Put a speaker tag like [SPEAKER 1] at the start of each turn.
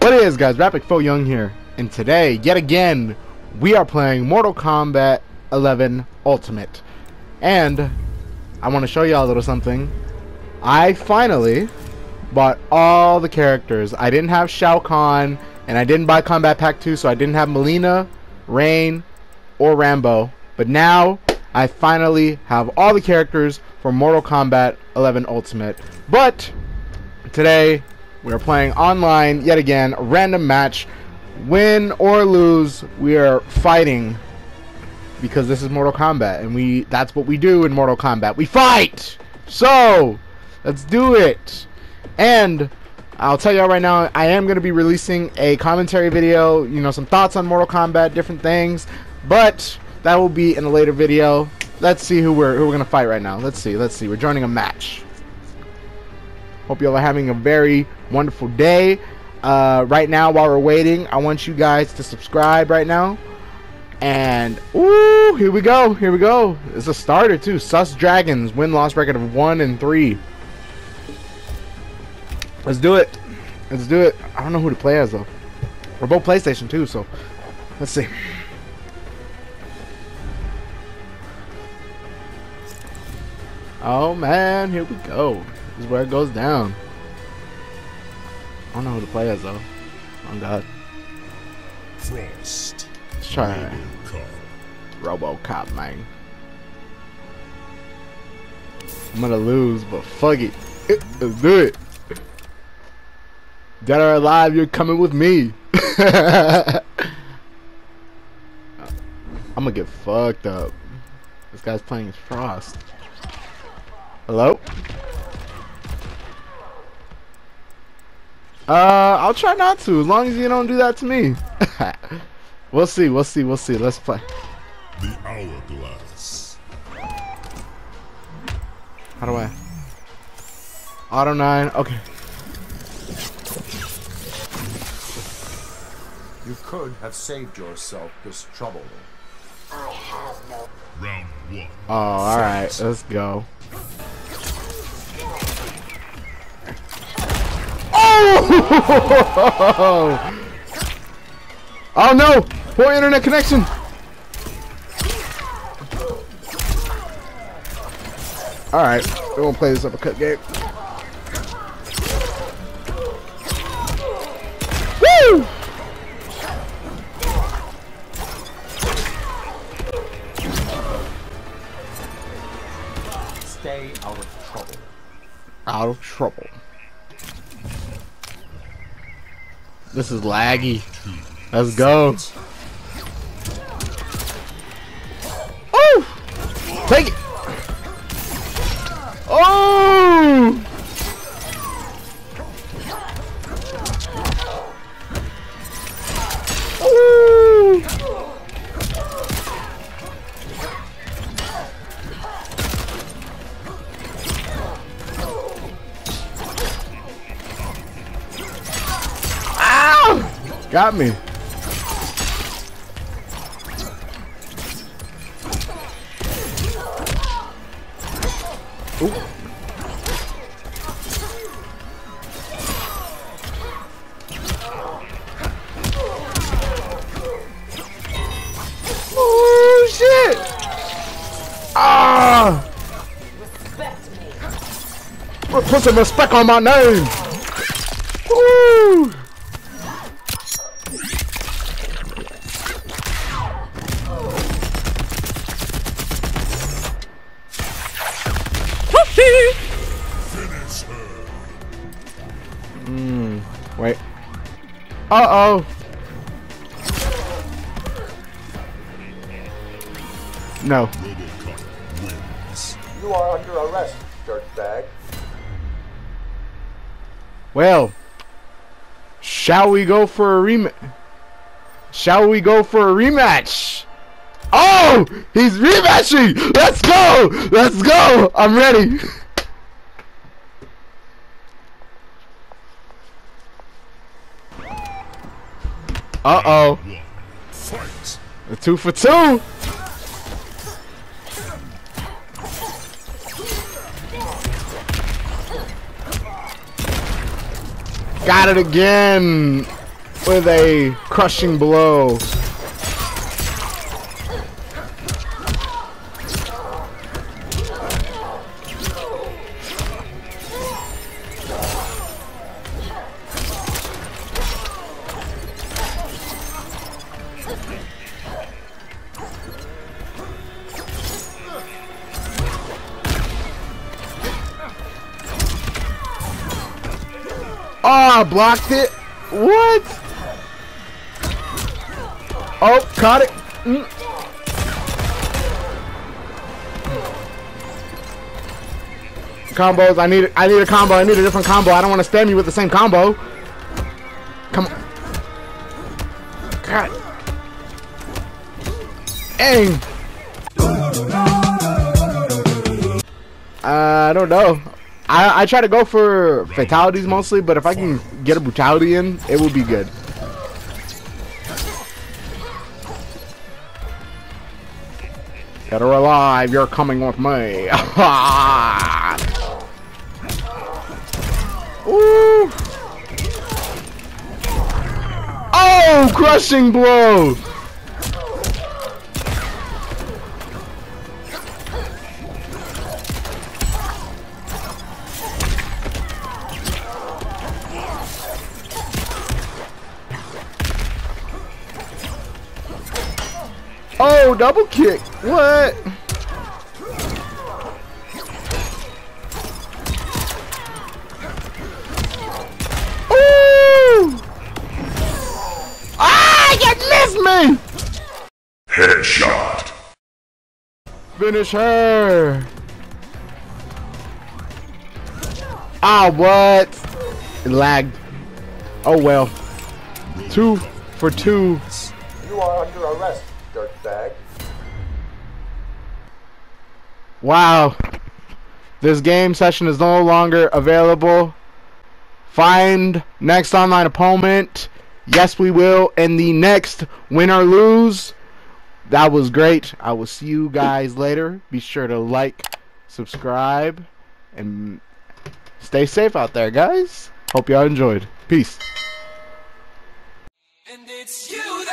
[SPEAKER 1] What is guys, Raphik FoYung here, and today, yet again, we are playing Mortal Kombat 11 Ultimate. And, I want to show y'all a little something. I finally bought all the characters. I didn't have Shao Kahn, and I didn't buy Combat Pack 2, so I didn't have Mileena, Rain, or Rambo. But now, I finally have all the characters for Mortal Kombat 11 Ultimate. But, today, we are playing online yet again, a random match. Win or lose, we are fighting because this is Mortal Kombat and we that's what we do in Mortal Kombat. We fight. So, let's do it. And I'll tell y'all right now, I am going to be releasing a commentary video, you know, some thoughts on Mortal Kombat, different things, but that will be in a later video. Let's see who we're who we're to fight right now. Let's see. Let's see. We're joining a match. Hope you all are having a very wonderful day. Uh, right now, while we're waiting, I want you guys to subscribe right now. And, ooh, here we go. Here we go. It's a starter, too. Sus Dragons, win loss record of 1 and 3. Let's do it. Let's do it. I don't know who to play as, though. We're both PlayStation, too, so let's see. Oh, man. Here we go. This is where it goes down. I don't know who to play as though. Oh god.
[SPEAKER 2] Frost.
[SPEAKER 1] Let's try
[SPEAKER 2] Cop.
[SPEAKER 1] RoboCop, man. I'm gonna lose, but fuck it. Let's do it. Dead or alive, you're coming with me. I'm gonna get fucked up. This guy's playing as Frost. Hello? Uh, I'll try not to, as long as you don't do that to me. we'll see, we'll see, we'll see. Let's play.
[SPEAKER 2] The Hourglass.
[SPEAKER 1] How do I? Auto 9, okay.
[SPEAKER 3] You could have saved yourself this trouble.
[SPEAKER 2] Round one.
[SPEAKER 1] Oh, alright, let's go. Oh! No! Poor internet connection! Alright, we won't play this uppercut game. Woo!
[SPEAKER 3] Stay out of trouble.
[SPEAKER 1] Out of trouble. This is laggy. Let's go. Oh! Take it! Got me. Oh shit! Ah! Put some respect on my name. Woo! Wait. Uh oh. No.
[SPEAKER 3] You are under arrest, dirtbag.
[SPEAKER 1] Well, shall we go for a rematch? Shall we go for a rematch? Oh, he's rematching. Let's go. Let's go. I'm ready. Uh oh. A two for two. Got it again with a crushing blow. Oh, blocked it. What? Oh, caught it. Mm. Combos. I need. I need a combo. I need a different combo. I don't want to spam you with the same combo. Come on. God. Dang. I don't know. I, I try to go for fatalities mostly, but if I can get a brutality in, it would be good. Or alive, you're coming with me. Ooh. Oh, crushing blow. Oh, double kick. What? Ooh! Ah, you missed me!
[SPEAKER 2] Headshot.
[SPEAKER 1] Finish her. Ah, what? It lagged. Oh well. Two for two.
[SPEAKER 3] You are under arrest, dirtbag.
[SPEAKER 1] Wow. This game session is no longer available. Find next online opponent. Yes, we will. And the next win or lose. That was great. I will see you guys later. Be sure to like, subscribe, and stay safe out there, guys. Hope y'all enjoyed. Peace.
[SPEAKER 4] And it's you